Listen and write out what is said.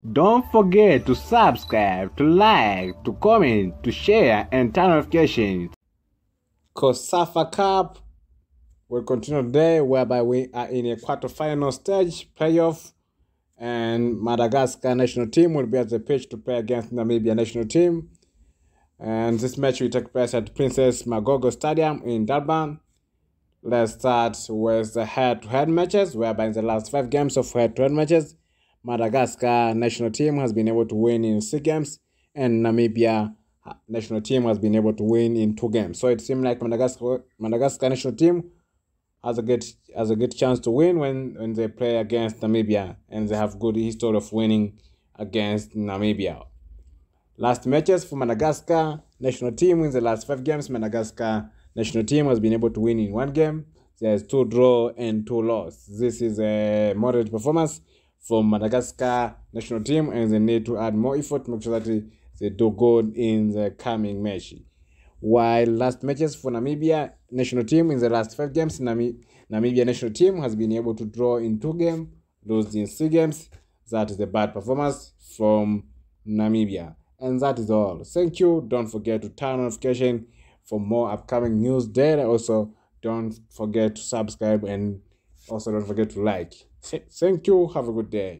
Don't forget to subscribe, to like, to comment, to share, and turn notifications. COSAFA Cup will continue today, whereby we are in a quarter-final stage playoff, and Madagascar national team will be at the pitch to play against Namibia national team. And this match will take place at Princess Magogo Stadium in Durban. Let's start with the head-to-head matches, whereby in the last five games of head-to-head matches, Madagascar national team has been able to win in six games, and Namibia uh, national team has been able to win in two games. So it seems like Madagascar Madagascar national team has a good has a good chance to win when, when they play against Namibia, and they have good history of winning against Namibia. Last matches for Madagascar national team in the last five games, Madagascar national team has been able to win in one game. There's two draw and two loss. This is a moderate performance from Madagascar national team, and they need to add more effort to make sure that they, do good in the coming match. While last matches for Namibia national team in the last five games, Nami, Namibia national team has been able to draw in two games, lose in three games. That is a bad performance from Namibia. And that is all. Thank you. Don't forget to turn on notification for more upcoming news there. Also, don't forget to subscribe and also don't forget to like. Thank you. Have a good day.